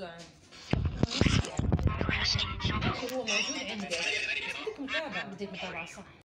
ننزله عندي هو موجود عندك بدك متابعة بدك متابعة صح